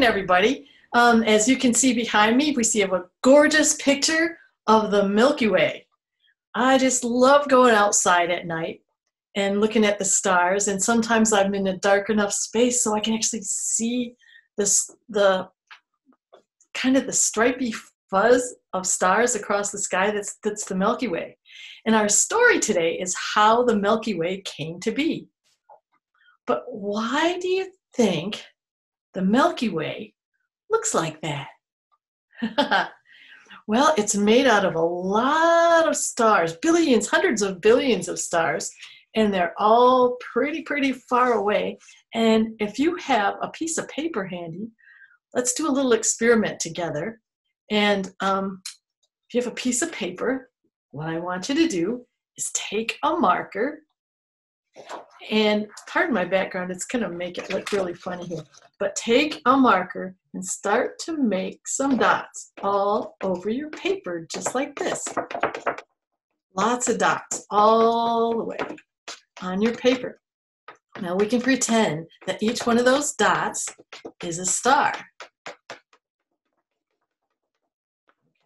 Morning, everybody. Um, as you can see behind me, we see a gorgeous picture of the Milky Way. I just love going outside at night and looking at the stars. And sometimes I'm in a dark enough space so I can actually see this the kind of the stripy fuzz of stars across the sky that's that's the Milky Way. And our story today is how the Milky Way came to be. But why do you think the Milky Way looks like that? well, it's made out of a lot of stars, billions, hundreds of billions of stars, and they're all pretty, pretty far away. And if you have a piece of paper handy, let's do a little experiment together. And um, if you have a piece of paper, what I want you to do is take a marker and pardon my background, it's going to make it look really funny here. But take a marker and start to make some dots all over your paper, just like this. Lots of dots all the way on your paper. Now we can pretend that each one of those dots is a star.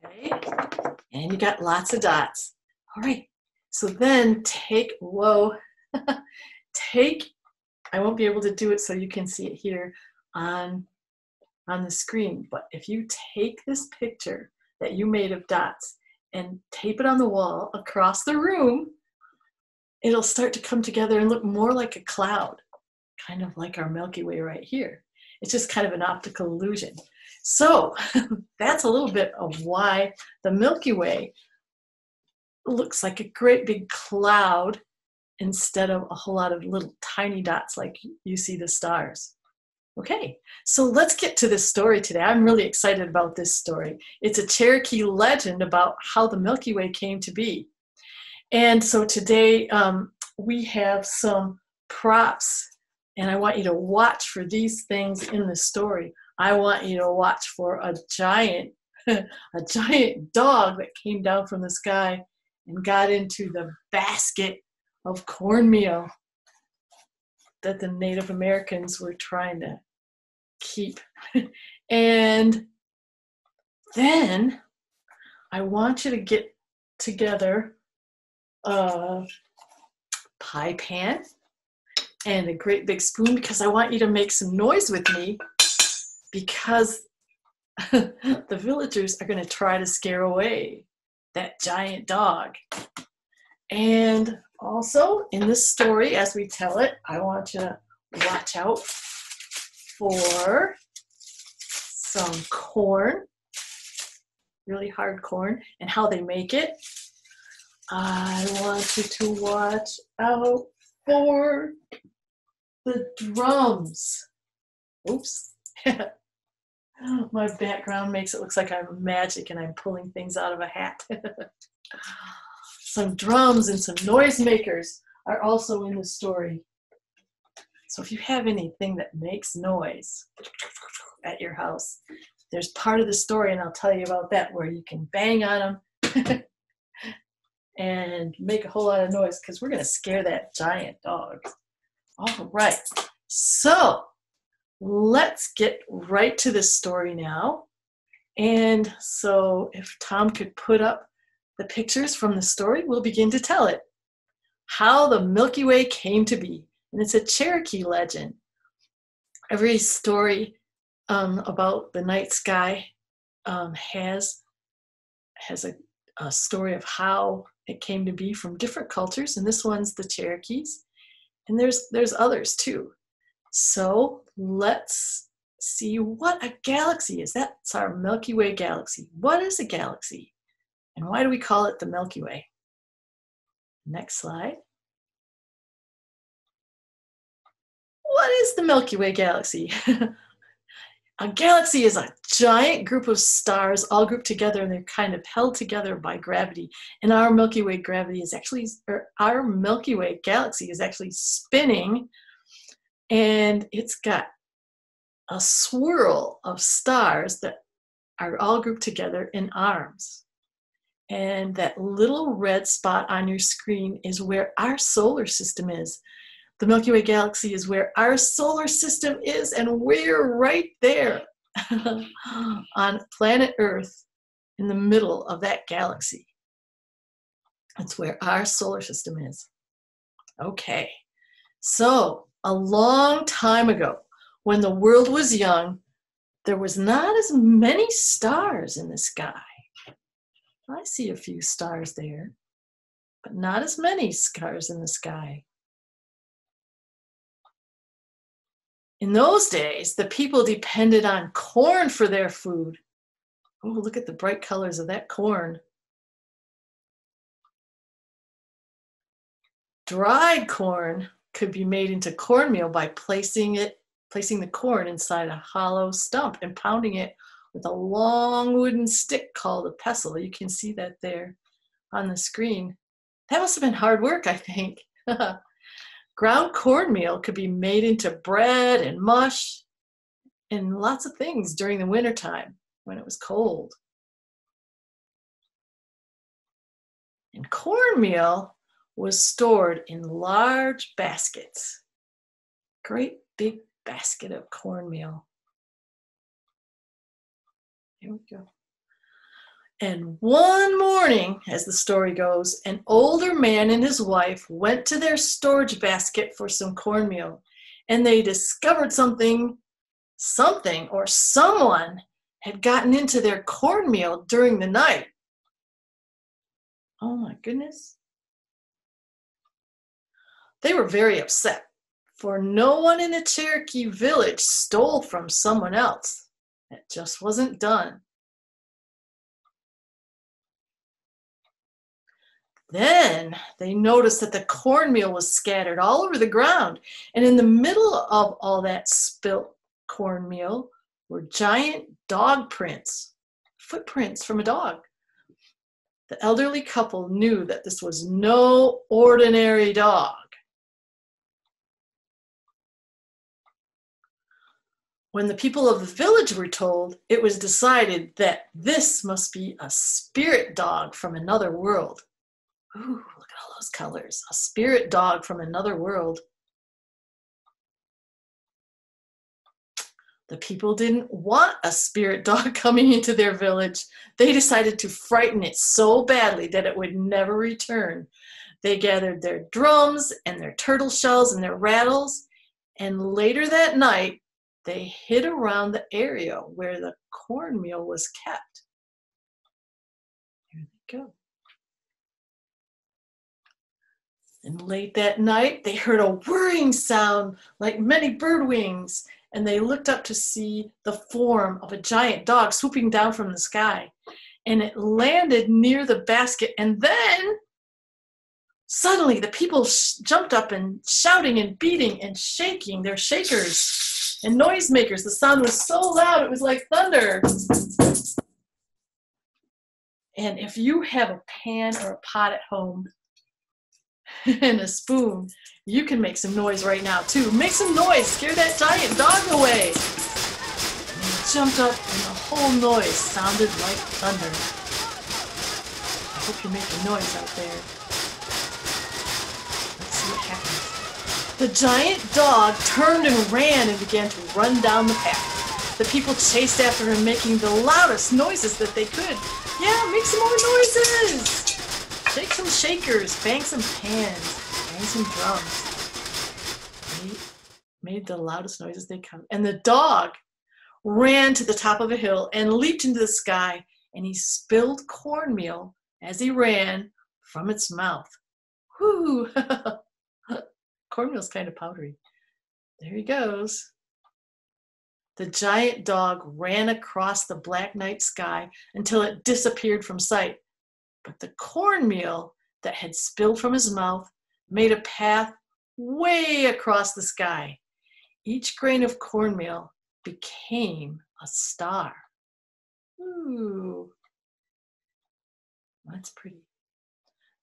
Okay, and you got lots of dots. All right, so then take, whoa, take, I won't be able to do it so you can see it here on, on the screen, but if you take this picture that you made of dots and tape it on the wall across the room, it'll start to come together and look more like a cloud, kind of like our Milky Way right here. It's just kind of an optical illusion. So that's a little bit of why the Milky Way looks like a great big cloud instead of a whole lot of little tiny dots like you see the stars. Okay, so let's get to this story today. I'm really excited about this story. It's a Cherokee legend about how the Milky Way came to be. And so today um, we have some props, and I want you to watch for these things in the story. I want you to watch for a giant, a giant dog that came down from the sky and got into the basket of cornmeal that the Native Americans were trying to keep. and then I want you to get together a pie pan and a great big spoon because I want you to make some noise with me because the villagers are going to try to scare away that giant dog. And also, in this story, as we tell it, I want to watch out for some corn, really hard corn, and how they make it. I want you to watch out for the drums. Oops. My background makes it look like I'm magic and I'm pulling things out of a hat. some drums and some noisemakers are also in the story. So if you have anything that makes noise at your house, there's part of the story, and I'll tell you about that, where you can bang on them and make a whole lot of noise because we're going to scare that giant dog. All right, so let's get right to the story now. And so if Tom could put up the pictures from the story will begin to tell it. How the Milky Way came to be. And it's a Cherokee legend. Every story um, about the night sky um, has, has a, a story of how it came to be from different cultures. And this one's the Cherokees. And there's, there's others too. So let's see what a galaxy is. That's our Milky Way galaxy. What is a galaxy? And why do we call it the Milky Way? Next slide. What is the Milky Way galaxy? a galaxy is a giant group of stars all grouped together and they're kind of held together by gravity. And our Milky Way gravity is actually, or our Milky Way galaxy is actually spinning and it's got a swirl of stars that are all grouped together in arms. And that little red spot on your screen is where our solar system is. The Milky Way galaxy is where our solar system is, and we're right there on planet Earth in the middle of that galaxy. That's where our solar system is. Okay, so a long time ago, when the world was young, there was not as many stars in the sky. I see a few stars there, but not as many stars in the sky. In those days, the people depended on corn for their food. Oh, look at the bright colors of that corn. Dried corn could be made into cornmeal by placing it placing the corn inside a hollow stump and pounding it with a long wooden stick called a pestle. You can see that there on the screen. That must have been hard work, I think. Ground cornmeal could be made into bread and mush and lots of things during the wintertime when it was cold. And cornmeal was stored in large baskets, great big basket of cornmeal. Here we go. And one morning, as the story goes, an older man and his wife went to their storage basket for some cornmeal, and they discovered something, something, or someone had gotten into their cornmeal during the night. Oh my goodness. They were very upset for no one in the Cherokee village stole from someone else. It just wasn't done. Then they noticed that the cornmeal was scattered all over the ground, and in the middle of all that spilt cornmeal were giant dog prints, footprints from a dog. The elderly couple knew that this was no ordinary dog. When the people of the village were told, it was decided that this must be a spirit dog from another world. Ooh, look at all those colors. A spirit dog from another world. The people didn't want a spirit dog coming into their village. They decided to frighten it so badly that it would never return. They gathered their drums and their turtle shells and their rattles, and later that night, they hid around the area where the cornmeal was kept. Here they go. And late that night, they heard a whirring sound like many bird wings, and they looked up to see the form of a giant dog swooping down from the sky. And it landed near the basket, and then suddenly the people sh- jumped up and shouting and beating and shaking their shakers and noisemakers. The sound was so loud, it was like thunder. And if you have a pan or a pot at home and a spoon, you can make some noise right now too. Make some noise, scare that giant dog away. And he jumped up and the whole noise sounded like thunder. I hope you're making noise out there. The giant dog turned and ran and began to run down the path. The people chased after him, making the loudest noises that they could. Yeah, make some more noises! Shake some shakers, bang some pans, bang some drums. They made the loudest noises they could. And the dog ran to the top of a hill and leaped into the sky, and he spilled cornmeal as he ran from its mouth. Whoo! cornmeal's kind of powdery. There he goes. The giant dog ran across the black night sky until it disappeared from sight. But the cornmeal that had spilled from his mouth made a path way across the sky. Each grain of cornmeal became a star. Ooh, that's pretty.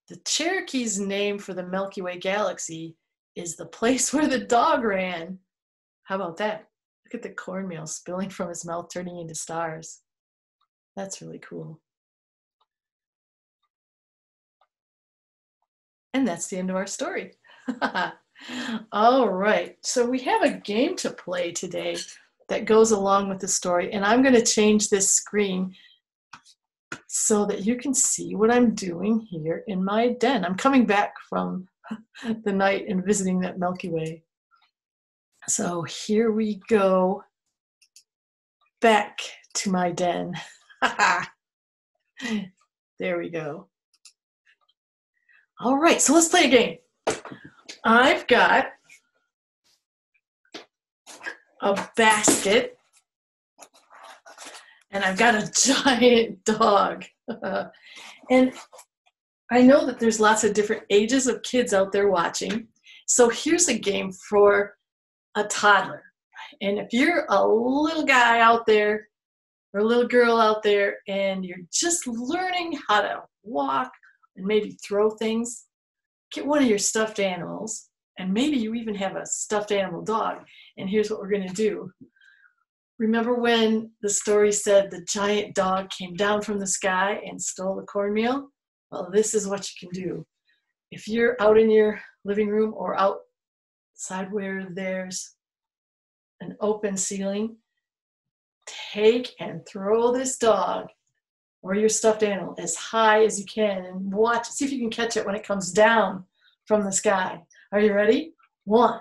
The Cherokee's name for the Milky Way galaxy is the place where the dog ran. How about that? Look at the cornmeal spilling from his mouth, turning into stars. That's really cool. And that's the end of our story. All right. So we have a game to play today that goes along with the story, and I'm going to change this screen so that you can see what I'm doing here in my den. I'm coming back from the night and visiting that Milky Way. So here we go back to my den. there we go. All right, so let's play a game. I've got a basket and I've got a giant dog. and I know that there's lots of different ages of kids out there watching. So here's a game for a toddler. And if you're a little guy out there or a little girl out there and you're just learning how to walk and maybe throw things, get one of your stuffed animals. And maybe you even have a stuffed animal dog. And here's what we're going to do. Remember when the story said the giant dog came down from the sky and stole the cornmeal? Well, this is what you can do. If you're out in your living room or outside where there's an open ceiling, take and throw this dog or your stuffed animal as high as you can and watch, see if you can catch it when it comes down from the sky. Are you ready? One,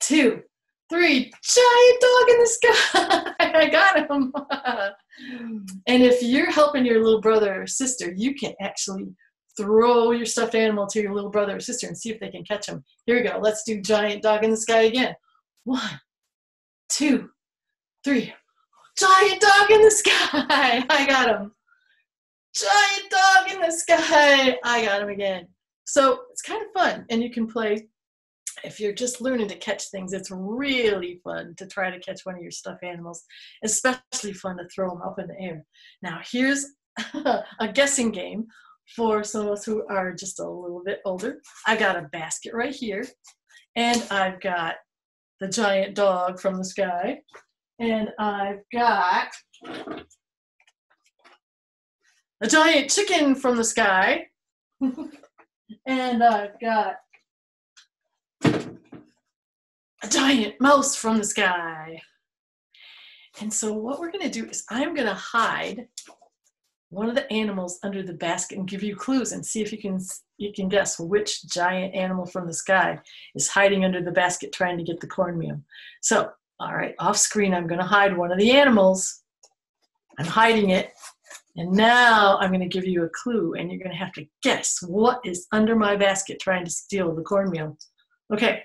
two, three. Giant dog in the sky. I got him. and if you're helping your little brother or sister, you can actually throw your stuffed animal to your little brother or sister and see if they can catch him. Here we go. Let's do giant dog in the sky again. One, two, three. Giant dog in the sky. I got him. Giant dog in the sky. I got him again. So it's kind of fun, and you can play. If you're just learning to catch things, it's really fun to try to catch one of your stuffed animals, especially fun to throw them up in the air. Now, here's a guessing game for some of us who are just a little bit older. I got a basket right here, and I've got the giant dog from the sky, and I've got a giant chicken from the sky, and I've got a giant mouse from the sky. And so what we're going to do is I'm going to hide one of the animals under the basket and give you clues and see if you can you can guess which giant animal from the sky is hiding under the basket trying to get the cornmeal. So, all right, off screen I'm going to hide one of the animals. I'm hiding it. And now I'm going to give you a clue and you're going to have to guess what is under my basket trying to steal the cornmeal. Okay.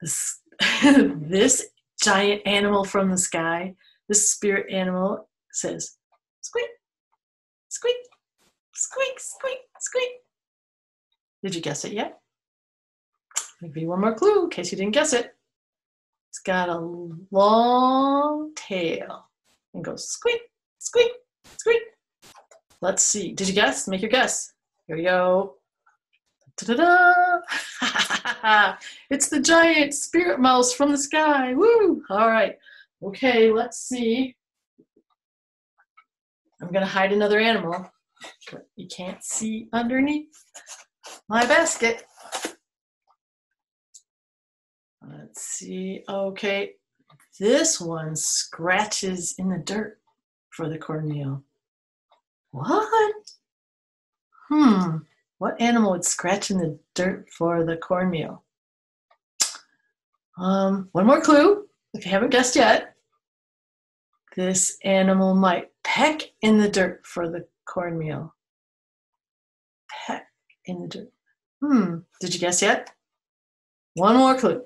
This this giant animal from the sky, this spirit animal says, squeak, Squeak, squeak, squeak, squeak. Did you guess it yet? I'll give you one more clue in case you didn't guess it. It's got a long tail and goes squeak, squeak, squeak. Let's see. Did you guess? Make your guess. Here we go. It's the giant spirit mouse from the sky. Woo! All right. Okay, let's see. I'm going to hide another animal, you can't see underneath my basket. Let's see. Okay, this one scratches in the dirt for the cornmeal. What? Hmm. What animal would scratch in the dirt for the cornmeal? Um, one more clue, if you haven't guessed yet. This animal might peck in the dirt for the cornmeal. Peck in the dirt. Hmm, did you guess yet? One more clue.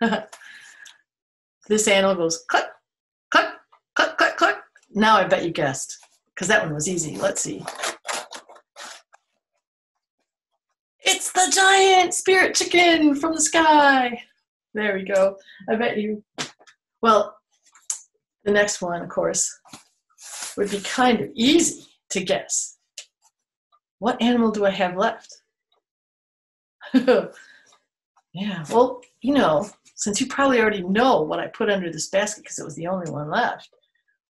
this animal goes click, click, click, click, click. Now I bet you guessed, because that one was easy. Let's see. The giant spirit chicken from the sky. There we go. I bet you. Well, the next one, of course, would be kind of easy to guess. What animal do I have left? yeah, well, you know, since you probably already know what I put under this basket because it was the only one left,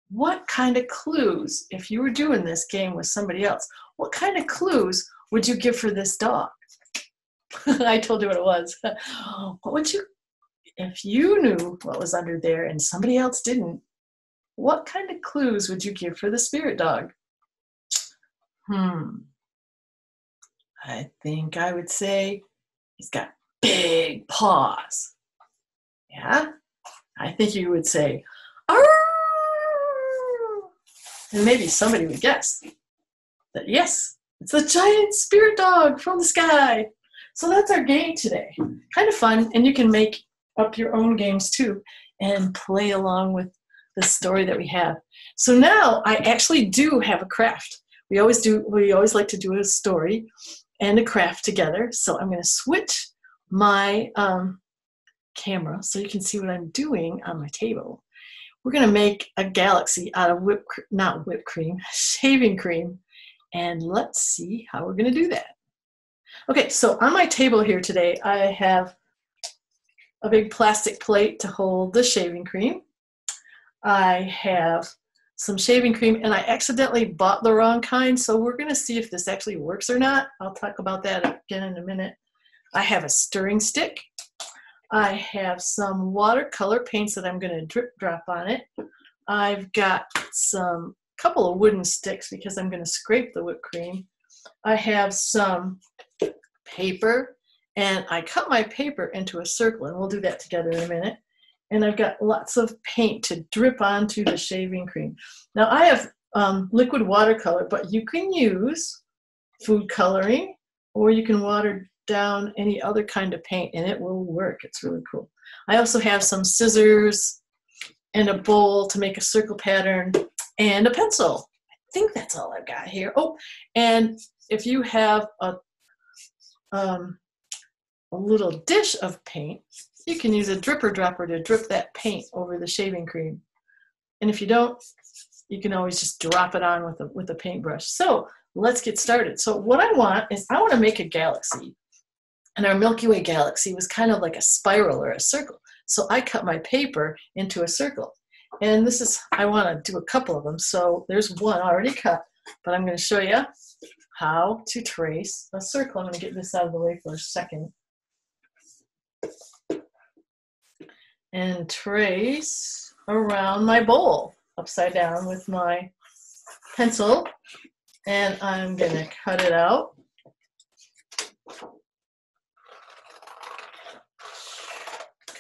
what kind of clues, if you were doing this game with somebody else, what kind of clues would you give for this dog? I told you what it was. what would you, if you knew what was under there and somebody else didn't, what kind of clues would you give for the spirit dog? Hmm. I think I would say he's got big paws. Yeah? I think you would say, Arr! and maybe somebody would guess that yes, it's the giant spirit dog from the sky. So that's our game today. Kind of fun, and you can make up your own games too and play along with the story that we have. So now I actually do have a craft. We always do, we always like to do a story and a craft together. So I'm going to switch my um, camera so you can see what I'm doing on my table. We're going to make a galaxy out of whipped, not whipped cream, shaving cream. And let's see how we're going to do that. Okay, so on my table here today, I have a big plastic plate to hold the shaving cream. I have some shaving cream and I accidentally bought the wrong kind, so we're gonna see if this actually works or not. I'll talk about that again in a minute. I have a stirring stick. I have some watercolor paints that I'm gonna drip drop on it. I've got some couple of wooden sticks because I'm gonna scrape the whipped cream. I have some paper and I cut my paper into a circle and we'll do that together in a minute and I've got lots of paint to drip onto the shaving cream. Now I have um, liquid watercolor, but you can use food coloring or you can water down any other kind of paint and it will work. It's really cool. I also have some scissors and a bowl to make a circle pattern and a pencil. I think that's all I've got here. Oh, and if you have a, um, a little dish of paint, you can use a dripper dropper to drip that paint over the shaving cream. And if you don't, you can always just drop it on with a, with a paintbrush. So let's get started. So what I want is I want to make a galaxy. And our Milky Way galaxy was kind of like a spiral or a circle. So I cut my paper into a circle. And this is, I want to do a couple of them. So there's one already cut, but I'm going to show you how to trace a circle. I'm going to get this out of the way for a second. and trace around my bowl upside down with my pencil and I'm going to cut it out.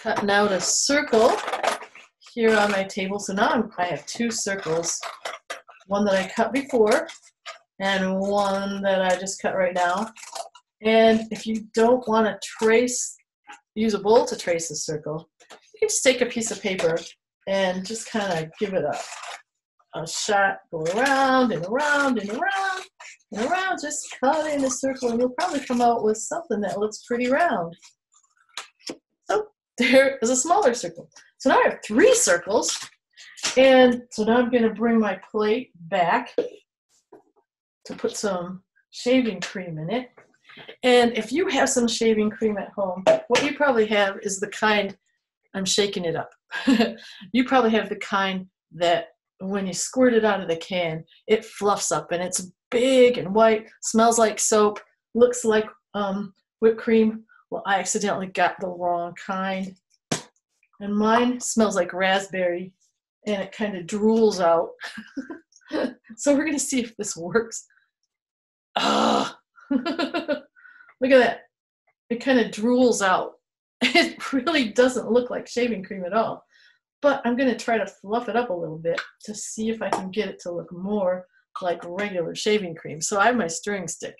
Cutting out a circle here on my table. So now I'm, I have two circles, one that I cut before and one that I just cut right now. And if you don't want to trace, use a bowl to trace a circle, you just take a piece of paper and just kind of give it a, a shot, go around and around and around and around, just cut in a circle and you'll probably come out with something that looks pretty round. So there is a smaller circle. So now I have three circles and so now I'm gonna bring my plate back to put some shaving cream in it. And if you have some shaving cream at home, what you probably have is the kind I'm shaking it up. you probably have the kind that when you squirt it out of the can, it fluffs up and it's big and white, smells like soap, looks like um, whipped cream. Well, I accidentally got the wrong kind. And mine smells like raspberry and it kind of drools out. so we're going to see if this works. Ah, look at that. It kind of drools out. it really doesn't look like shaving cream at all. But I'm going to try to fluff it up a little bit to see if I can get it to look more like regular shaving cream. So I have my stirring stick.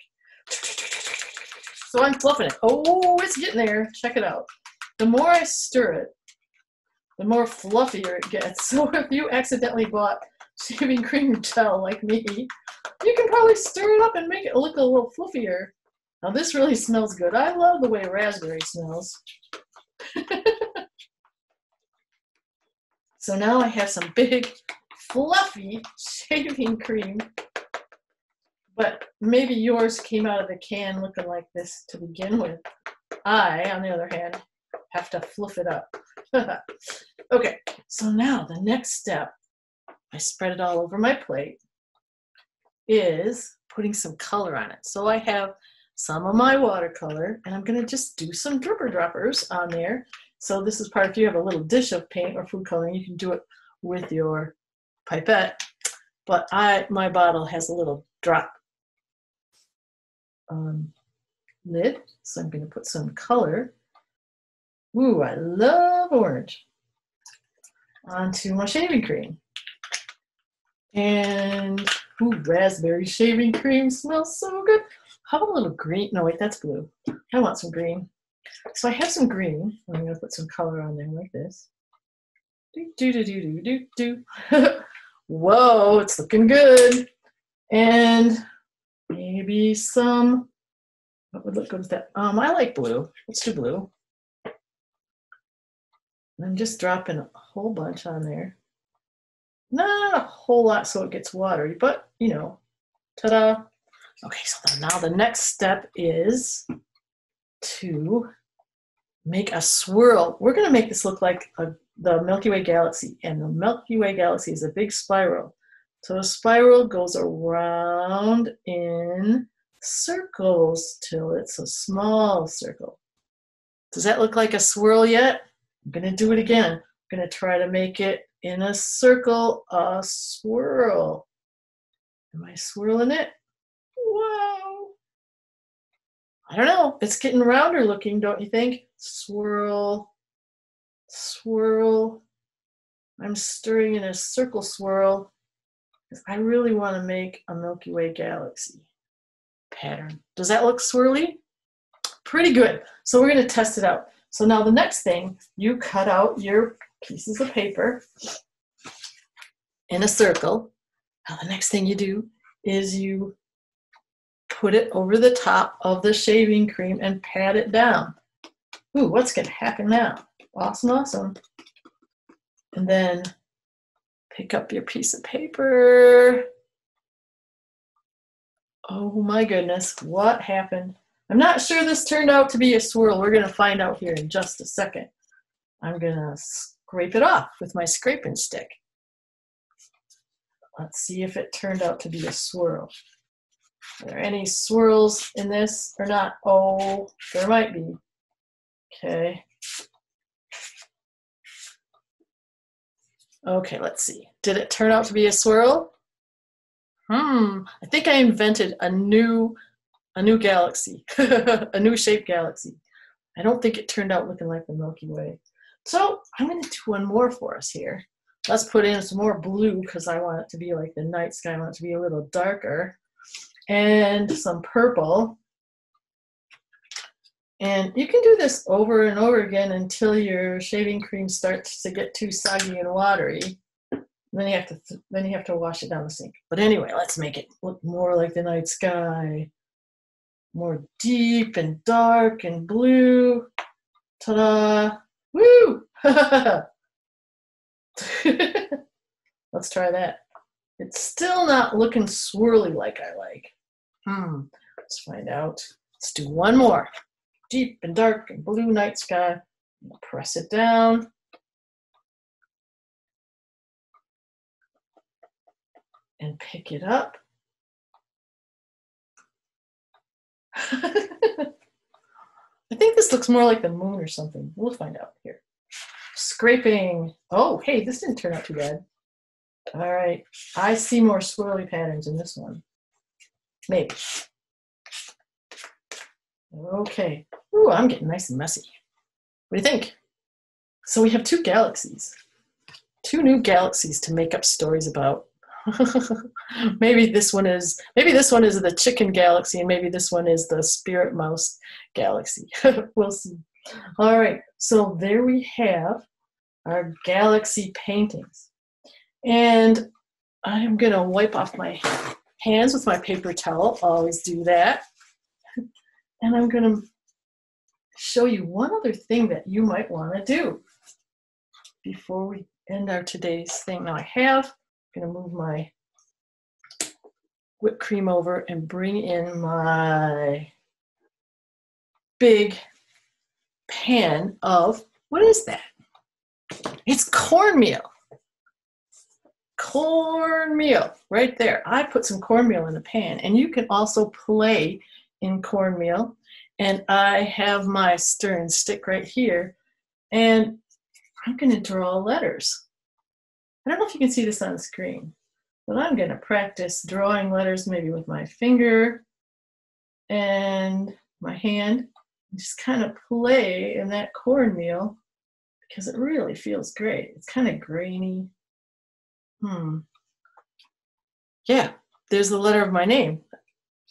So I'm fluffing it. Oh, it's getting there. Check it out. The more I stir it, the more fluffier it gets. So if you accidentally bought shaving cream gel like me, you can probably stir it up and make it look a little fluffier. Now this really smells good. I love the way raspberry smells. so now I have some big fluffy shaving cream. But maybe yours came out of the can looking like this to begin with. I, on the other hand, have to fluff it up. okay, so now the next step, I spread it all over my plate, is putting some color on it. So I have some of my watercolor and I'm gonna just do some dripper droppers on there. So this is part, if you have a little dish of paint or food coloring, you can do it with your pipette. But I, my bottle has a little drop um, lid. So I'm gonna put some color. Ooh, I love orange. Onto my shaving cream. And ooh, raspberry shaving cream smells so good. How about a little green? No, wait, that's blue. I want some green. So I have some green. I'm going to put some color on there like this. Do, do, do, do, do, do, do. Whoa, it's looking good. And maybe some, what would look good with that? Um, I like blue. Let's do blue. I'm just dropping a whole bunch on there. Not a whole lot so it gets watery, but you know, ta-da. Okay, so now the next step is to make a swirl. We're gonna make this look like a, the Milky Way galaxy, and the Milky Way galaxy is a big spiral. So the spiral goes around in circles till it's a small circle. Does that look like a swirl yet? I'm gonna do it again. I'm gonna try to make it in a circle, a swirl. Am I swirling it? Wow. I don't know. It's getting rounder looking, don't you think? Swirl, swirl. I'm stirring in a circle swirl I really want to make a Milky Way galaxy pattern. Does that look swirly? Pretty good. So we're going to test it out. So now the next thing, you cut out your pieces of paper in a circle. Now the next thing you do is you put it over the top of the shaving cream and pat it down. Ooh, what's going to happen now? Awesome, awesome. And then pick up your piece of paper. Oh my goodness, what happened? I'm not sure this turned out to be a swirl. We're going to find out here in just a second. I'm going to scrape it off with my scraping stick. Let's see if it turned out to be a swirl. Are there any swirls in this or not? Oh, there might be. Okay. Okay, let's see. Did it turn out to be a swirl? Hmm, I think I invented a new a new galaxy, a new shaped galaxy. I don't think it turned out looking like the Milky Way. So I'm going to do one more for us here. Let's put in some more blue because I want it to be like the night sky. I want it to be a little darker and some purple. And you can do this over and over again until your shaving cream starts to get too soggy and watery. then you have to then you have to wash it down the sink. But anyway, let's make it look more like the night sky. More deep and dark and blue. Ta-da! Woo! let's try that. It's still not looking swirly like I like. Hmm, let's find out. Let's do one more. Deep and dark and blue night sky. Press it down. And pick it up. I think this looks more like the moon or something. We'll find out here. Scraping. Oh, hey, this didn't turn out too bad. All right. I see more swirly patterns in this one. Maybe. Okay. Ooh, I'm getting nice and messy. What do you think? So we have two galaxies. Two new galaxies to make up stories about. maybe this one is maybe this one is the chicken galaxy and maybe this one is the spirit mouse galaxy. we'll see. All right. So there we have our galaxy paintings. And I'm going to wipe off my hands with my paper towel. Always do that. And I'm going to show you one other thing that you might want to do before we end our today's thing. Now I have, I'm going to move my whipped cream over and bring in my big pan of, what is that? It's cornmeal cornmeal right there. I put some cornmeal in the pan, and you can also play in cornmeal. And I have my stirring stick right here. And I'm going to draw letters. I don't know if you can see this on the screen, but I'm going to practice drawing letters maybe with my finger and my hand. Just kind of play in that cornmeal because it really feels great. It's kind of grainy. Hmm. Yeah, there's the letter of my name.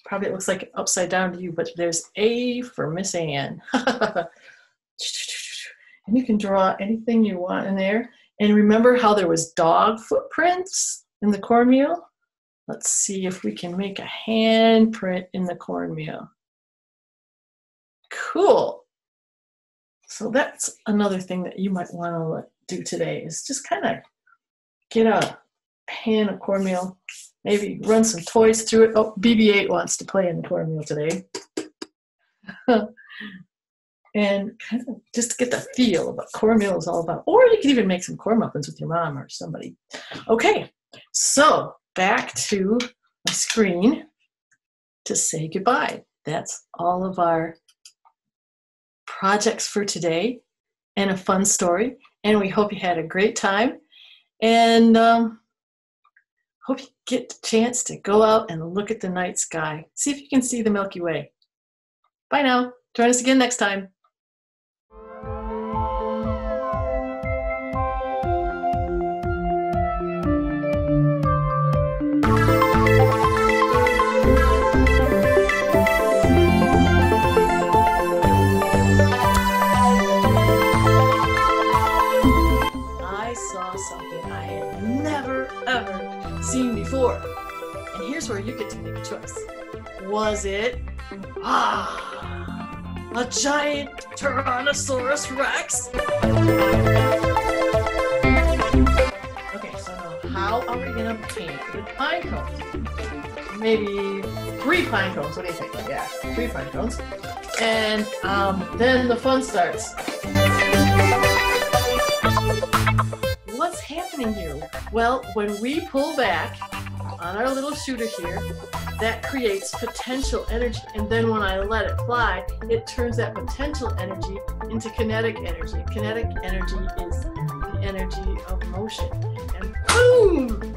Probably it looks like upside down to you, but there's A for Miss Ann. and you can draw anything you want in there. And remember how there was dog footprints in the cornmeal? Let's see if we can make a handprint in the cornmeal. Cool. So that's another thing that you might want to do today is just kind of get a pan of cornmeal, maybe run some toys through it. Oh, BB-8 wants to play in the cornmeal today. and kind of just get the feel of what cornmeal is all about. Or you can even make some corn muffins with your mom or somebody. Okay, so back to my screen to say goodbye. That's all of our projects for today and a fun story. And we hope you had a great time. And um, hope you get the chance to go out and look at the night sky. See if you can see the Milky Way. Bye now. Join us again next time. Was it ah, a giant Tyrannosaurus Rex? Okay, so how are we gonna paint the pine cones? Maybe three pine cones. What do you think? Yeah, three pine cones. And um, then the fun starts. What's happening here? Well, when we pull back, on our little shooter here, that creates potential energy. And then when I let it fly, it turns that potential energy into kinetic energy. Kinetic energy is the energy of motion. And boom!